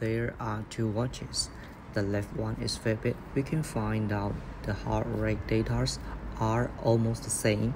There are two watches. The left one is Fitbit. We can find out the heart rate data are almost the same.